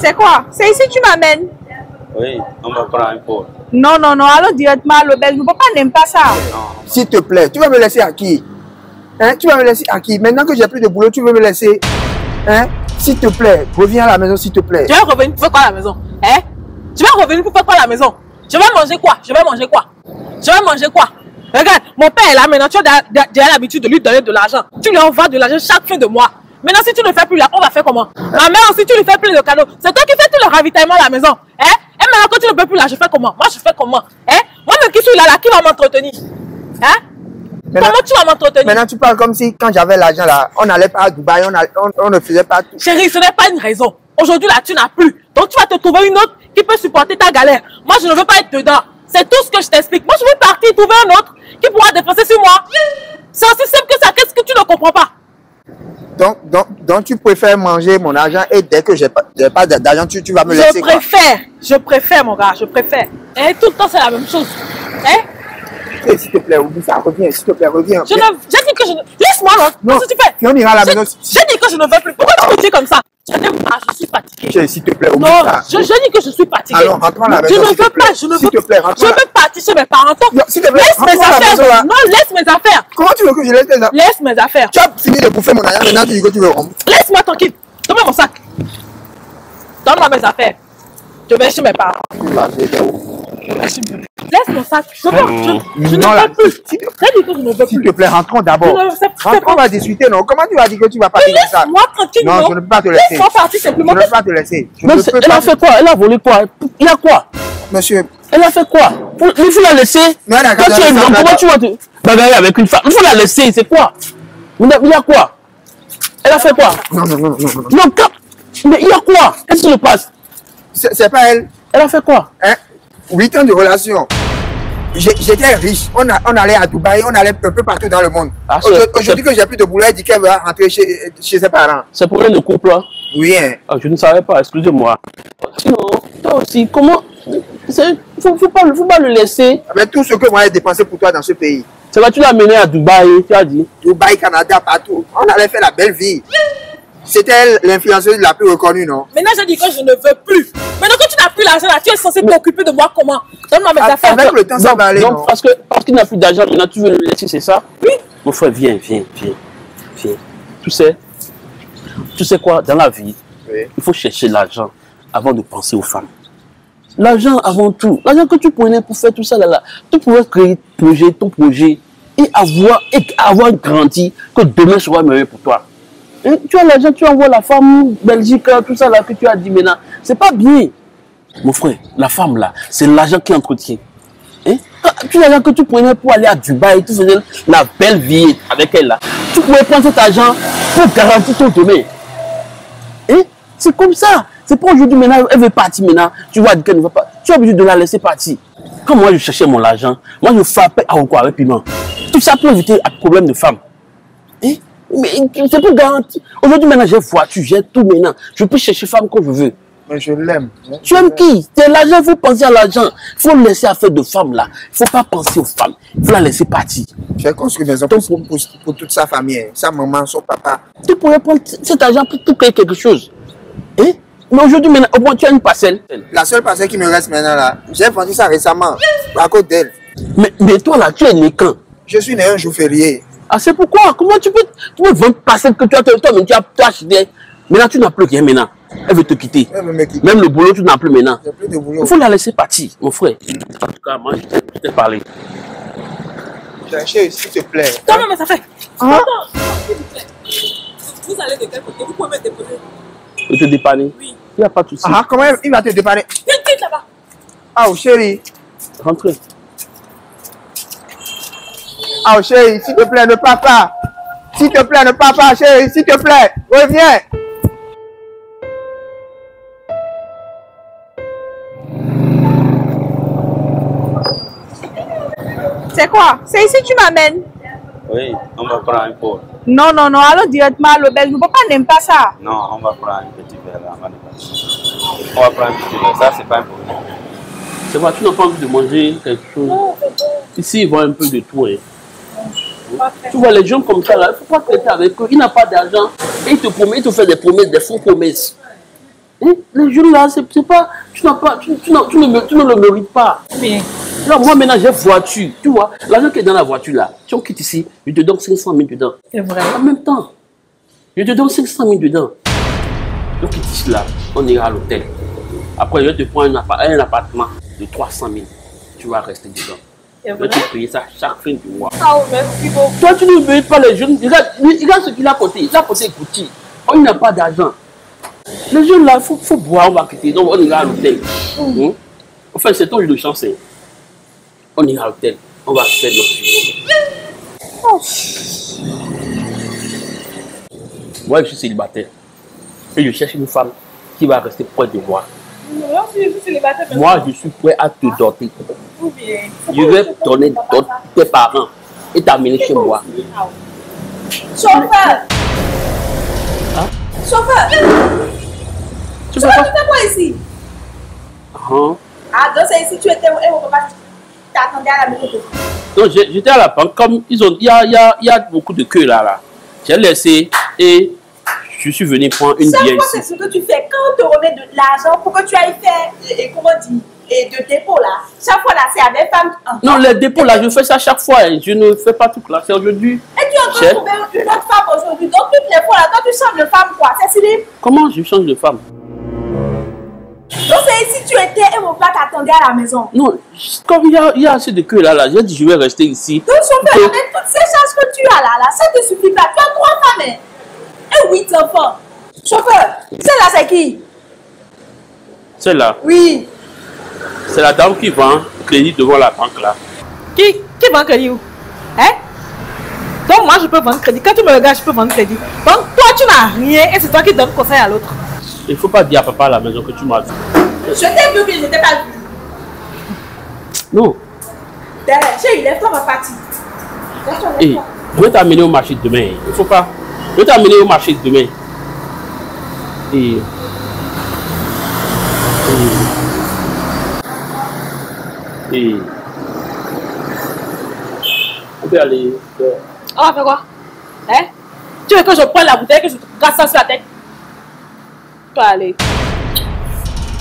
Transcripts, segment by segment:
C'est quoi? C'est ici tu m'amènes Oui, on va prendre un pot. Non, non, non, allons directement à l'auberge. Mon papa n'aime pas ça. Non. S'il te plaît, tu vas me laisser à qui? Hein? Tu vas me laisser à qui? Maintenant que j'ai plus de boulot, tu veux me laisser? Hein? S'il te plaît, reviens à la maison, s'il te plaît. Tu vas revenir pour faire quoi à la maison? Hein? Tu vas revenir pour faire quoi à la maison? Je vais manger quoi? Je vais manger quoi? Je vais manger quoi? Regarde, mon père est là maintenant, tu as déjà l'habitude de lui donner de l'argent. Tu lui envoies de l'argent chaque fin de mois. Maintenant, si tu ne fais plus là, on va faire comment? Ma mère aussi, tu lui fais plus de cadeaux. C'est toi qui fais tout le ravitaillement à la maison. Hein? Et maintenant, quand tu ne peux plus là, je fais comment? Moi, je fais comment? Hein? Moi, même qui suis là, là, qui va m'entretenir? Hein? Maintenant- Comment tu vas m'entretenir? Maintenant, tu parles comme si quand j'avais l'argent là, on n'allait pas à Dubaï, on, on, on ne faisait pas tout. Chérie, ce n'est pas une raison. Aujourd'hui, là, tu n'as plus. Donc, tu vas te trouver une autre qui peut supporter ta galère. Moi, je ne veux pas être dedans. C'est tout ce que je t'explique. Moi, je veux partir trouver un autre qui pourra dépenser sur moi. C'est aussi simple que ça. Qu'est-ce que tu ne comprends pas? Donc, donc, donc, tu préfères manger mon argent et dès que j'ai pas, pas d'argent, tu, tu vas me Je laisser quoi? préfère. Je préfère, mon gars. Je préfère. Et tout le temps, c'est la même chose. Hein? S'il te plaît, oublie ça, reviens, s'il te plaît, reviens. Je ne... J'ai dit que je ne... Laisse-moi, là. Non. Qu'est-ce que tu fais? Puis on ira à la maison. J'ai dit que je ne veux plus. Pourquoi tu me dis comme ça? Je n'aime pas. Je suis fatiguée. S'il te plaît, Non, ça. je, je dis que je suis fatiguée. Alors, rentrons à la Je maison, ne s'il te veux pas, je ne veux rentrons Je veux partir chez mes parents. Donc, Non, s'il te plaît, laisse mes affaires. Non, laisse mes affaires. Comment tu veux que je laisse tes affaires Laisse mes affaires. Tu as fini de bouffer mon argent, maintenant tu dis que tu veux rompre. Laisse-moi tranquille. Donne-moi mon sac. Donne-moi mes affaires. Je vais chez mes parents. Laisse mon sac. Je veux, je, je Non, ne là, veux plus. s'il te- J'ai dit que je ne veux S'il plus. te plaît, rentrons d'abord. Non, Rentrons, on pas- va discuter, non Comment tu vas dire que tu vas partir comme ça? Laisse-moi tranquille. Non, je ne peux pas te laisser. Laisse-moi partir Je simplement. ne peux pas te laisser. Je Mais ne peux elle pas. a fait quoi? Elle a volé quoi? Il a quoi? Monsieur, Elle a fait quoi? Il faut la laisser. Mais elle a Toi, tu es femme comment tu vas te bagarrer avec une femme Il faut la laisser, c'est quoi? Il y a quoi? Elle a fait quoi? Non, non, non, non, non. Non, Mais il y a quoi? Qu'est-ce qui se passe? C'est c'est pas elle. Elle a fait quoi? Hein? 8 ans de relation. J'ai- J'étais riche. On, a- on allait à Dubaï, on allait un peu partout dans le monde. Ah, Aujourd'hui- que j'ai plus de boulot, elle dit qu'elle va rentrer chez, chez ses parents. C'est problème de couple là Oui, hein. Ah, Je ne savais pas, excusez-moi. Sinon, toi aussi, comment Il faut, faut, pas, faut pas le laisser. Avec tout ce que moi j'ai dépensé pour toi dans ce pays. C'est vrai, tu l'as mené à Dubaï, tu as dit. Dubaï, Canada, partout. On allait faire la belle vie. C'était elle l'influenceuse la plus reconnue, non? Maintenant, j'ai dit que je ne veux plus. Maintenant l'argent là, tu es censé t'occuper de moi comment? Donne-moi mes affaires. Avec le temps, ça va aller, donc non? parce que parce qu'il n'a plus d'argent, maintenant tu veux le laisser, c'est ça? Oui. Mon frère, viens, viens, viens, viens. Tu sais, tu sais quoi, dans la vie, Oui. il faut chercher l'argent avant de penser aux femmes. L'argent avant tout. L'argent que tu prenais pour faire tout ça là, là tu pourrais créer ton projet, ton projet et avoir, et avoir grandi que demain sera meilleur pour toi. Hein, Tu as l'argent, tu envoies la femme Belgique, tout ça là que tu as dit maintenant. C'est pas bien. Mon frère, la femme là, c'est l'argent qui entretient. Hein? Quand Tu l'argent que tu prenais pour aller à Dubaï, tu faisais la belle vie avec elle là. Tu pouvais prendre cet argent pour garantir ton domaine. Hein? C'est comme ça. C'est pas aujourd'hui maintenant, elle veut partir maintenant. Tu vois qu'elle ne va pas. Tu es obligé de la laisser partir. Quand moi je cherchais mon argent, moi je frappais à quoi avec piment. Tout ça pour éviter un problème de femme. Hein? Mais c'est pour garantir. Aujourd'hui maintenant j'ai voiture, j'ai tout maintenant. Je peux chercher femme quand je veux. Mais je l'aime. Tu aimes qui? C'est l'argent, il faut penser à l'argent. Il faut laisser affaire de femmes là. Il ne faut pas penser aux femmes. Il faut la laisser partir. J'ai construit une maison pour, pour, pour toute sa famille, hein. sa maman, son papa. Tu pourrais prendre cet argent pour te créer quelque chose. Hein? Mais aujourd'hui, maintenant, au moins, tu as une parcelle. La seule parcelle qui me reste maintenant là, j'ai vendu ça récemment à cause d'elle. Mais, mais toi là, tu es né quand? Je suis né un jour férié. Ah, c'est pourquoi? Comment tu peux, tu peux vendre parcelle que tu as tu as, tu as acheté? Maintenant, tu n'as plus rien maintenant. Elle veut te quitter. Elle veut me quitter. Même le boulot, tu n'as plus maintenant. Plus de boulot. Il faut la laisser partir, mon frère. En tout cas, moi, je t'ai- parlé. Chérie, s'il te plaît. Donne-moi mes affaires. Hein? Vous allez de quel côté Vous pouvez me déposer. Je te dépanner. Oui. Il n'y a pas de souci. Ah, comment il va te dépanner Viens, quitte là-bas. Ah, chérie. Rentrez. Ah, chérie, s'il te plaît, ne pars pas. S'il te plaît, ne pars pas, chérie, s'il te plaît. Reviens. C'est quoi? C'est ici tu m'amènes Oui, on va prendre un pot. Non, non, non, allons directement à l'auberge. Mon papa n'aime pas ça. Non, on va prendre un petit verre là. On va prendre un petit verre, ça c'est pas un problème. C'est vrai, tu n'as pas envie de manger quelque chose. Ici, ils voient un peu de tout. hein. Tu vois, les gens comme ça, là, il ne faut pas traiter avec eux. Il n'a pas d'argent. Et il te promet, il te fait des promesses, des faux promesses. Hein? Les jeunes là, c'est pas. Tu, n'as pas tu, tu, n'as- tu ne, tu ne le mérites pas. Bien. Là, moi maintenant j'ai voiture. Tu vois, l'argent qui est dans la voiture là, si on quitte ici, je te donne 500 000 dedans. C'est vrai. En même temps, je te donne 500 000 dedans. Donc ici là, on ira à l'hôtel. Après, je te prends un, appa- un appartement de 300 000. Tu vas rester dedans. Je vais te payer ça chaque fin du mois. Ah, merci beaucoup. Toi, tu ne mérites pas les jeunes. Regarde, regarde ce qu'il a porté. Il a porté Gucci. On n'a pas d'argent. Les jeunes là, il faut, faut boire, on va quitter. Donc, on ira à l'hôtel. Hein? Enfin, c'est ton jeu de chance. On ira à l'hôtel. On va faire notre vie. Moi, je suis célibataire. Et je cherche une femme qui va rester près de moi. Non, si je suis célibataire, Moi, je suis prêt à te doter. tout bien. Je vais donner don- tes parents et t'amener chez moi. Chauffeur Hein? Chauffeur Tu fais pas quoi ici? Hein? Ah, donc c'est ici tu étais et mon papa t'attendait à la maison. Donc j'étais à la banque, comme ils ont, il y a, il y a, y a beaucoup de queues là, là. J'ai laissé et je suis venu prendre une bière c'est ce que tu fais. Quand on te remet de l'argent pour que tu ailles faire, et, et comment dire, et de dépôt là, chaque fois là, c'est avec femme. Non, les dépôts là, je fais ça chaque fois. hein. Je ne fais pas tout là. C'est aujourd'hui. Et tu de trouver une autre femme aujourd'hui. Donc, toutes les fois là, toi, tu changes de femme quoi. C'est Philippe. Comment je change de femme? Ici tu étais et mon papa t'attendait à la maison. Non, comme il y a, il y a assez de queues là, là, j'ai dit je vais rester ici. Donc, chauffeur, Ok. avec toutes ces charges que tu as là, là, ça te suffit pas. Tu as trois femmes hein, et huit enfants. Chauffeur, celle-là, c'est qui? Celle-là, Oui. c'est la dame qui vend crédit devant la banque là. Qui, qui vend crédit où? Hein? Donc moi je peux vendre crédit. Quand tu me regardes, je peux vendre crédit. Donc toi tu n'as rien et c'est toi qui donnes conseil à l'autre. Il ne faut pas dire à papa à la maison que tu m'as vu. Je t'ai vu, mais je ne t'ai pas vu. Non. Derrière, chérie, lève-toi, on va partir. Je vais t'amener au marché demain. Il ne faut pas. Je vais t'amener au marché demain. Et. Et. Et. On peut aller. On va faire quoi? Hein? Tu veux que je prenne la bouteille que je te casse ça sur la tête? Toi allez.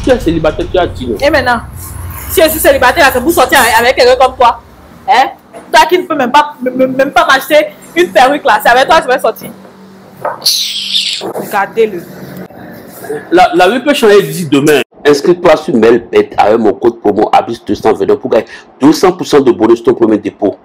Tu es célibataire, tu as dit non. Et maintenant, si je suis célibataire, c'est pour sortir avec- quelqu'un comme toi. Hein? Toi qui ne peux même pas, même pas m'acheter une perruque là, c'est avec toi que je vais sortir. Regardez-le. La, la vie peut changer d'ici demain. Inscris-toi sur Mailbet avec mon code promo ABIS222 pour gagner 200% de bonus sur ton premier dépôt?